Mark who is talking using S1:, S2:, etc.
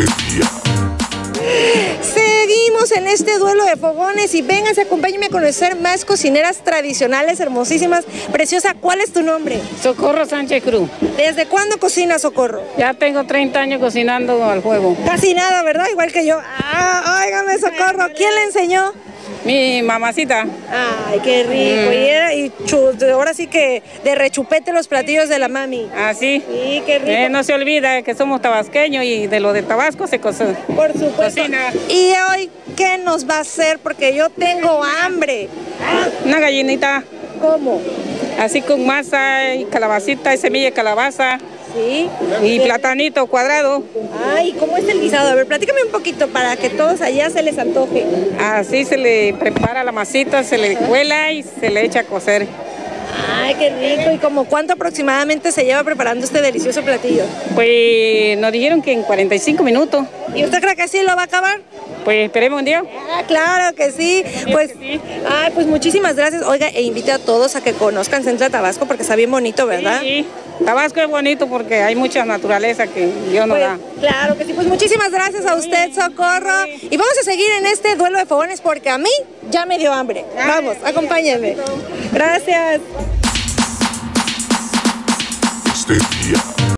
S1: este día.
S2: Seguimos en este duelo de fogones y vénganse, acompáñenme a conocer más cocineras tradicionales, hermosísimas, preciosa. ¿Cuál es tu nombre?
S3: Socorro Sánchez Cruz.
S2: ¿Desde cuándo cocinas, Socorro?
S3: Ya tengo 30 años cocinando al juego.
S2: Casi nada, ¿verdad? Igual que yo. Ah, óigame, Socorro. ¿Quién le enseñó?
S3: Mi mamacita.
S2: Ay, qué rico. Y, era- y ahora sí que de rechupete los platillos de la mami.
S3: Así.
S2: Sí, qué rico.
S3: Eh, no se olvida que somos tabasqueños y de lo de Tabasco se cocina.
S2: Por supuesto.
S3: Cocina.
S2: ¿Y hoy qué nos va a hacer? Porque yo tengo hambre.
S3: Una gallinita
S2: ¿Cómo?
S3: así con masa y calabacita y semilla de calabaza
S2: Sí.
S3: y platanito cuadrado.
S2: Ay, ¿cómo es el guisado? A ver, platícame un poquito para que todos allá se les antoje.
S3: Así se le prepara la masita, se le cuela y se le echa a cocer.
S2: Ay, qué rico. ¿Y como cuánto aproximadamente se lleva preparando este delicioso platillo?
S3: Pues nos dijeron que en 45 minutos.
S2: ¿Y usted cree que sí lo va a acabar?
S3: Pues esperemos un día.
S2: Ah, claro que sí. Pues,
S3: que sí.
S2: ay, pues muchísimas gracias. Oiga, e invite a todos a que conozcan Centro de Tabasco porque está bien bonito, ¿verdad?
S3: Sí, Tabasco es bonito porque hay mucha naturaleza que Dios nos
S2: Pues,
S3: da.
S2: claro que sí. Pues muchísimas gracias a usted, Socorro. Y vamos a seguir en este duelo de fogones porque a mí ya me dio hambre. Vamos, acompáñenme. Gracias.
S1: Este día.